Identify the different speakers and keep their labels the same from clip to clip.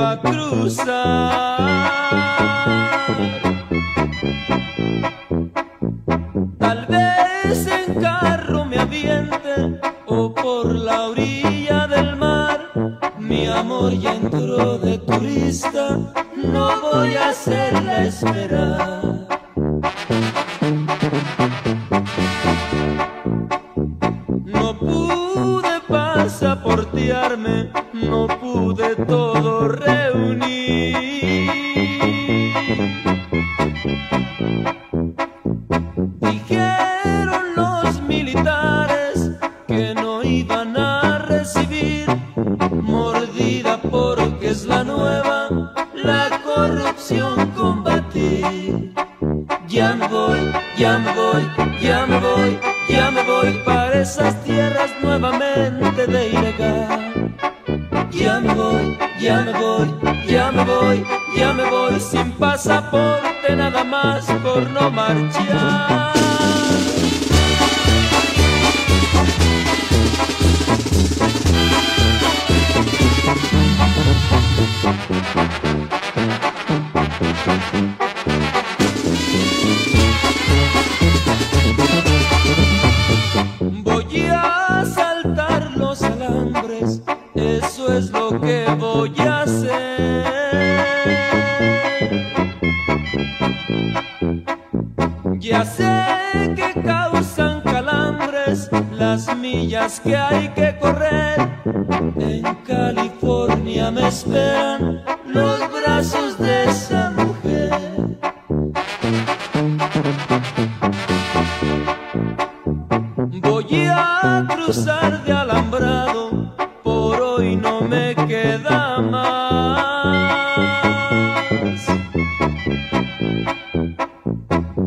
Speaker 1: a cruzar. Tal vez en carro me aviente o por la orilla del mar. Mi amor ya entró de turista, no voy a hacerla esperar. No pude pasaportearme, no pude todo Dijeron los militares que no iban a recibir mordida porque es la nueva, la corrupción combatir. Ya me voy, ya me voy, ya me voy, ya me voy para esas tierras nuevamente de ilegal. Ya me voy, ya me voy, ya me voy, ya me voy sin pasaporte nada más por no marchar. Voy a que voy a hacer. Ya sé que causan calambres las millas que hay que correr. En California me esperan los brazos de esa mujer. Queda más.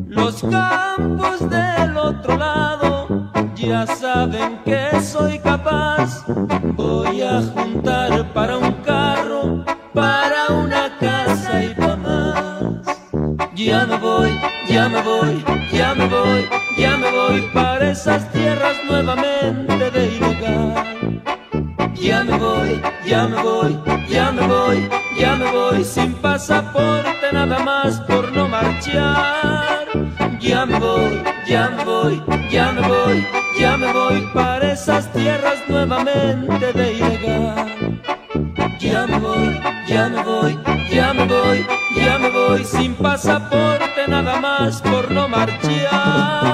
Speaker 1: Los campos del otro lado ya saben que soy capaz. Voy a juntar para un carro, para una casa y para más. Ya me voy, ya me voy, ya me voy, ya me voy para esas tierras nuevamente de ya me voy, ya me voy, ya me voy sin pasaporte nada más por no marchar. Ya me voy, ya me voy, ya me voy, ya me voy para esas tierras nuevamente de ilegal. Ya me voy, ya me voy, ya me voy, ya me voy sin pasaporte nada más por no marchar.